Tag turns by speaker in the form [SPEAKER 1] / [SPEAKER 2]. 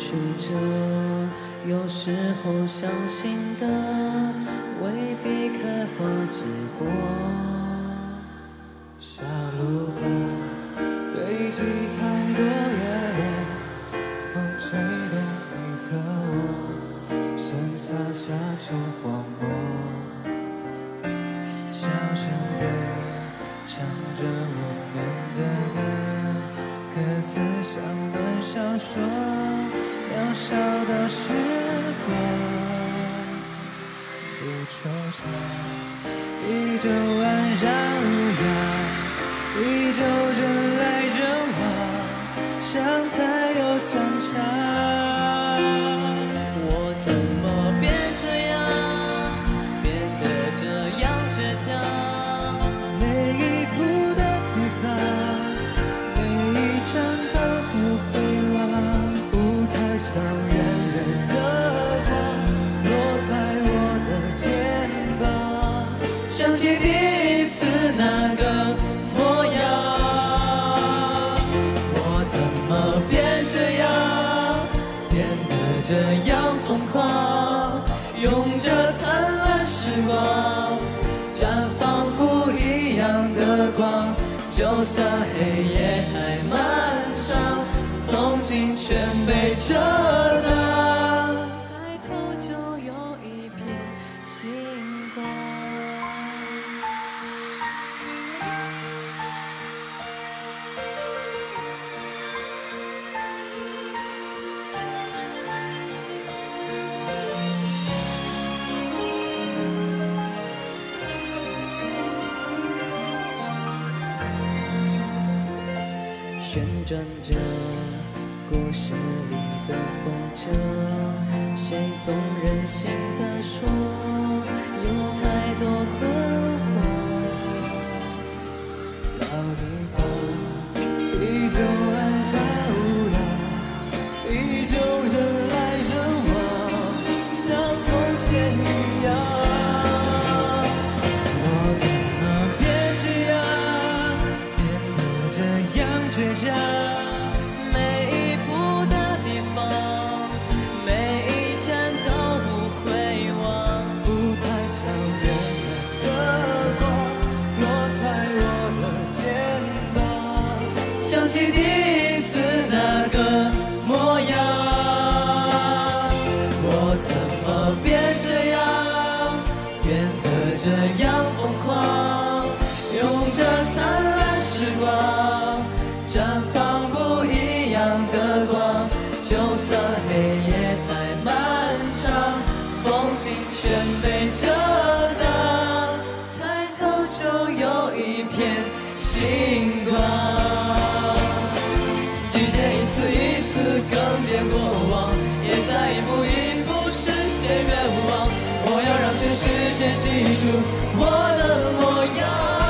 [SPEAKER 1] 曲折，有时候相信的未必开花结果。
[SPEAKER 2] 小路旁堆积太多叶落，风吹动你和我，剩洒下成荒漠。小声地唱着我们的歌，歌词像本小说，渺小到失措。不惆怅，依旧安然无恙，依旧人来人往，像太想起第一次那个模样。我怎么变这样，变得这样疯狂？用这灿烂时光，绽放不一样的光。就算黑夜太漫长，风景全被遮
[SPEAKER 1] 旋转着故事里的风车，谁总任性的说有太多困惑。
[SPEAKER 2] 老地方倔强？
[SPEAKER 1] 每一步的地方，每一站都不会忘。
[SPEAKER 2] 舞台上远远的光，落在我的肩膀，想起第一次那个模样。我怎么变这样，变得这样风景全被遮挡，抬头就有一片星光。季节一次一次更迭过往，也在一步一步实现愿望。我要让全世界记住我的模样。